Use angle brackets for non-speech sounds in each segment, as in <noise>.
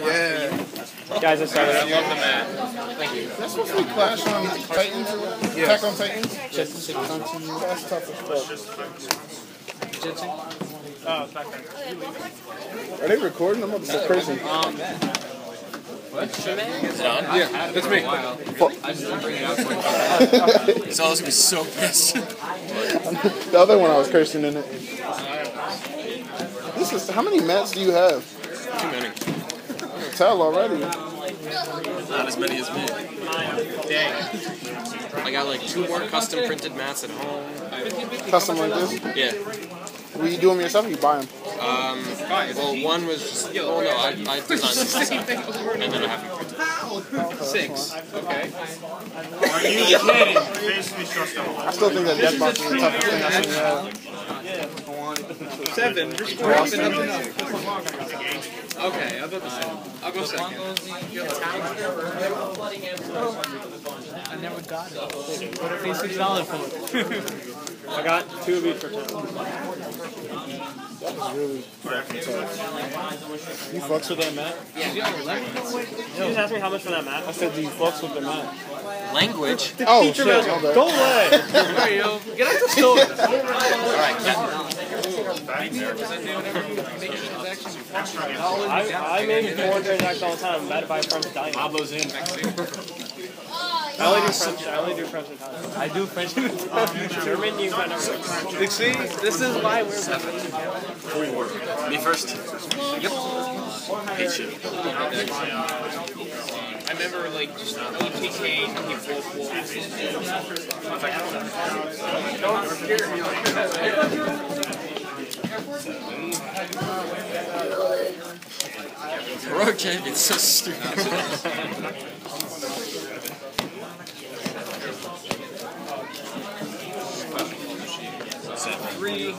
Yeah. Guys, I started. I love the mat. That's supposed to be Clash on Titans? Attack on Titans? That's tough as fuck. Oh, it's back there. Are they recording? I'm about to start cursing. Is it on? Yeah, that's me. <laughs> So I was gonna be so pissed. <laughs> the other one I was cursing in it. This is how many mats do you have? Too many. Tell already. Not as many as me. Dang. I got like two more custom printed mats at home. Custom like this. Yeah. Will you do them yourself or you buy them? Um, well, one was just, oh no, I, I designed <laughs> them. And then I have them printed. Six. Okay. Are you kidding? Basically, trust them. I still think that death box is the toughest thing I've seen. Yeah. Seven. You're scoring up and up and up. Okay, I'll go the second. I'll go second. I never got it. What if he's six dollars for it? I got two of each for ten. That was really fucking tough. You fucks with that mat? You just asked me how much for that mat. I said, do you fucks with the mat? Language? Oh, shit. Go away. There you go. Get out the store. <laughs> Alright, I, I make four transactions all the time. I'm about to buy French dining. Pablo's in. Oh, I only do French. I only do French and Italian. I do French and Italian. German, you kind of. See, this is why we're me first. Hate you. I remember like just EPK, <laughs> Heroic champion's so stupid. Set three,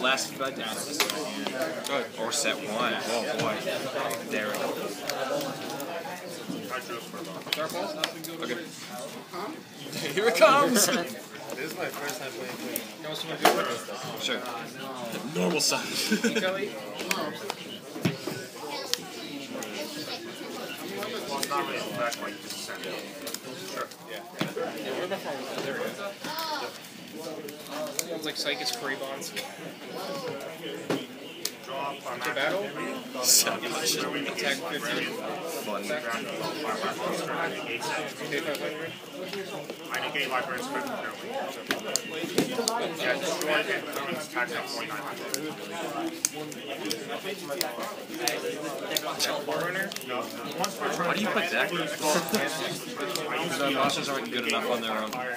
last five down. Good. Or set one. Oh boy. There we go. Okay. Here it comes. <laughs> This is my first time playing. You know someone good with this Sure. Normal size. stuff? Kelly? Well, not really back like this. Sure. Sounds like Psychus Curry Bonds. Draw To that. battle? Seven. Attack 15. Fun. I negate library spend Yeah, just one hit, but it's taxed at 4900. Forerunner? Once per turn, Why do you put that? I Because our monsters aren't good enough on their own. fire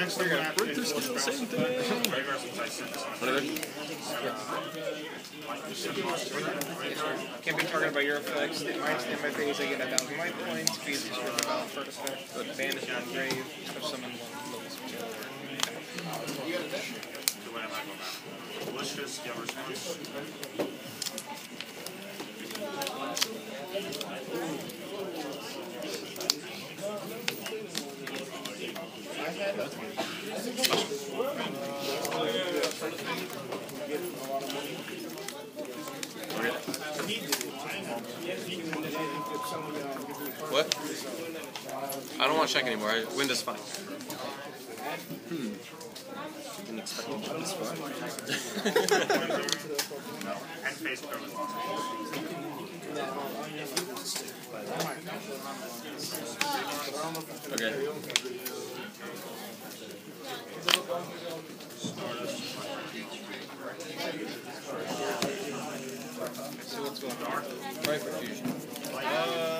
Next thing we're gonna have to do is go Same thing. Regular since I sent this one. Can't be targeted by your effects. It might stand my phase, I get a thousand life points. Fees is for about first effect. But banish on grave. If someone levels Do whatever I go back. Delicious, yeah, response. Anymore. I, Windows fine. Hmm. Didn't expect to this far. <laughs> Okay. So let's go dark. Right for fusion. Uh,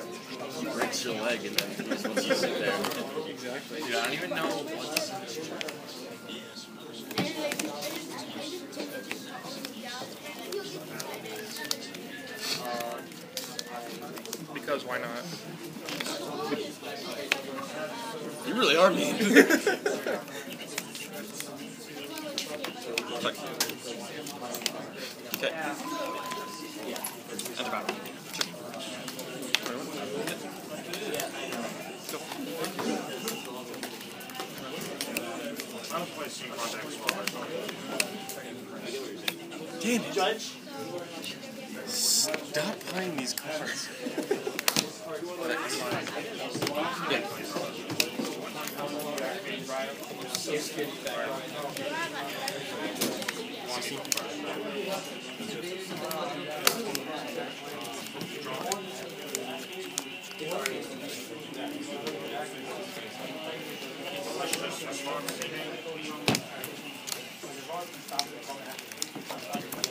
cross your leg and then you're supposed to sit there. Exactly. Dude, I don't even know what this. Uh, because why not? You really are mean. Check. <laughs> Okay. Enter battle. I don't play Sea Contact Damn. Judge. Stop playing these cards. Yeah.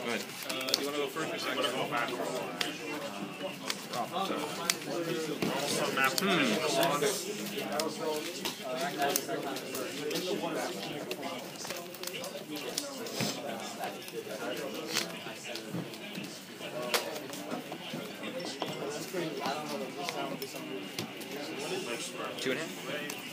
Go ahead. Uh, do you want to go first or second? Two and a half.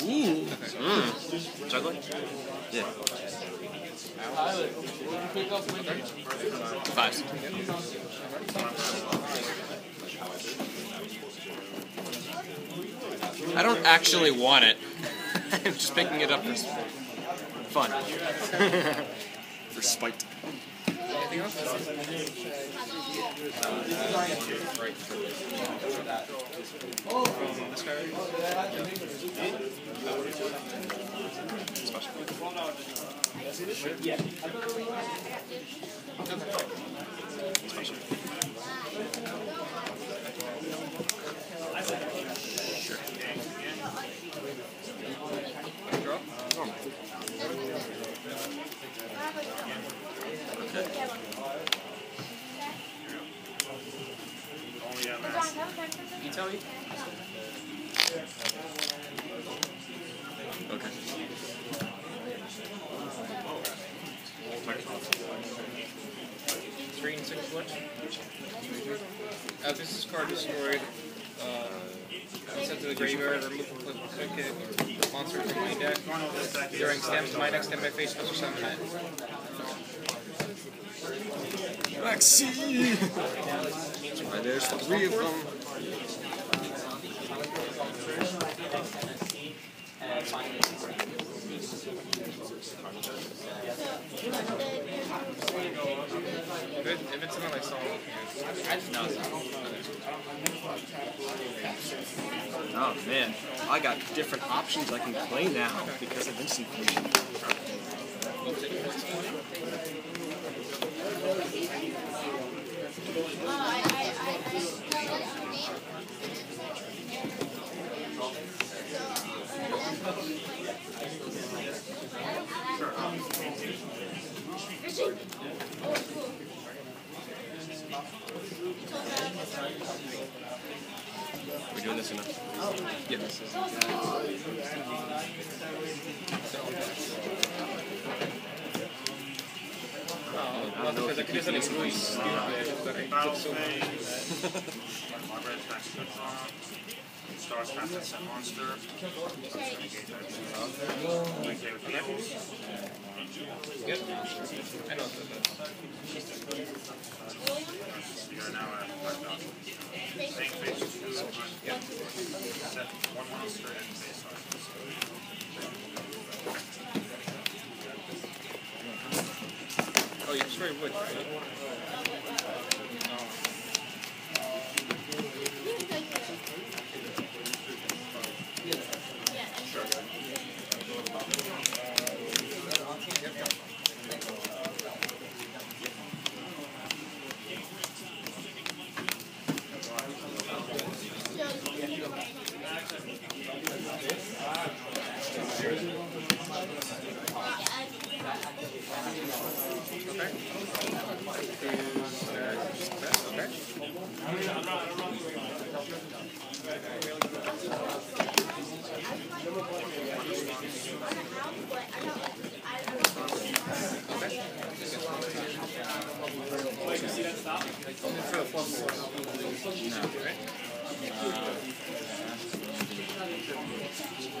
Mm. Fives. I don't actually want it. <laughs> I'm just picking it up for fun. <laughs> for spite. Anything else? From this guy right here? Draw? You tell me? Okay. Three and six what? Uh, this is card destroyed. Uh, sent to the graveyard, remove from flip click it, or monster from my deck. During stem, my next stem, my face special summon it. Maxi! Right, there's three of them. I saw it. Oh man, I got different options I can play now because of instant fusion. We're doing this enough. Yeah, this is. Oh, not because I could do something really stupid, but I took so much. Stars cast that set monster. Negate that. You okay with that? Yep. I know what that You are Oh, you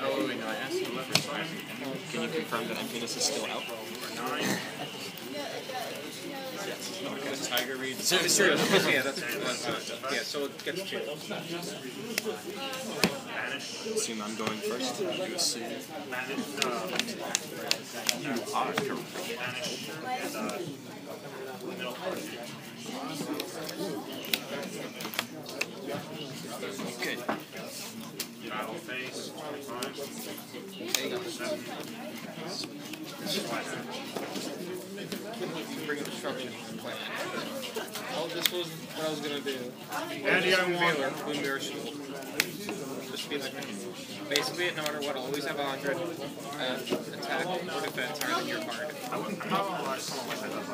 Oh, wait, no, I asked you. Can you confirm that emptiness is still out? Nine? yes. Okay. Tiger Reed. Yeah, that's, uh, Yeah, so it gets two. Assume I'm going first. You assume. You are correct. What I was gonna do. Andy, I want Baylor, Boom Bear Shield. Just be like, basically, no matter what, always have a hundred uh, attack or defense higher than your card. I wouldn't know why someone like that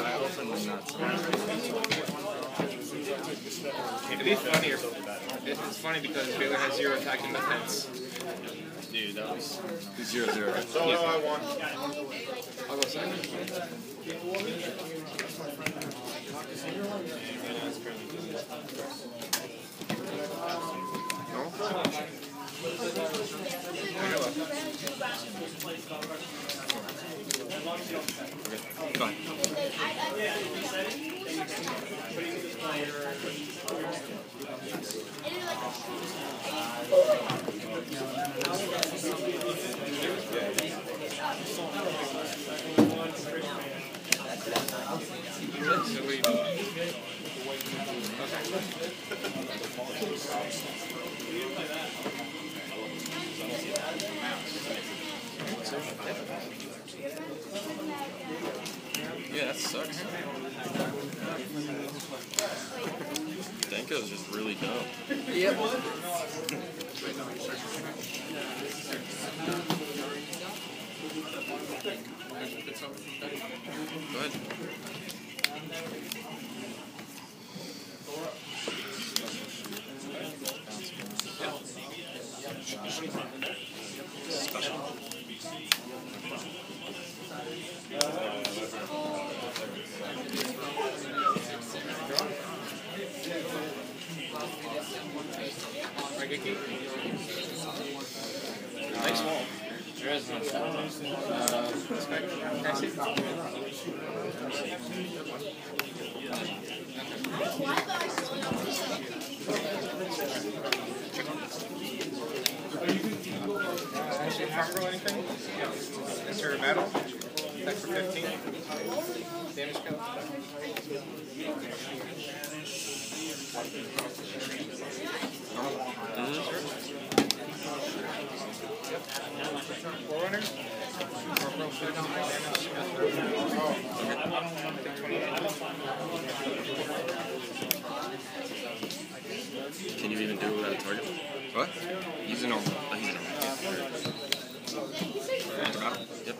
I often not. It'd be funnier. It's funny because Baylor has zero attack and defense. Dude, that was. Zero zero. So no, I want. I'll go second. Go dumb. Roll anything? Enter a battle. Attack for 15. Damage kill. Can you even do it without a target? What? He's a normal. He's a normal. Enter. Yep.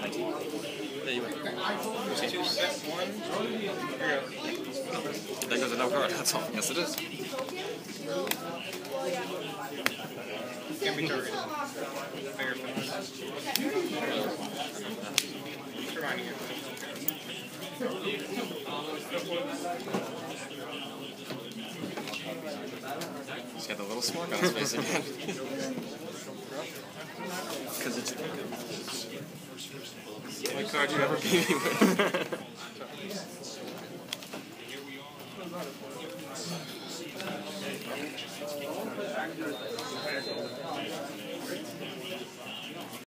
19. Yeah, you win. Two set one. Here we. There goes another card. That's all. Yes, it is. Can be targeted. Fire finish. Just reminding you. He's got a little smirk on his face again. Because it's <laughs> the only card you ever beat me with. <laughs> <laughs>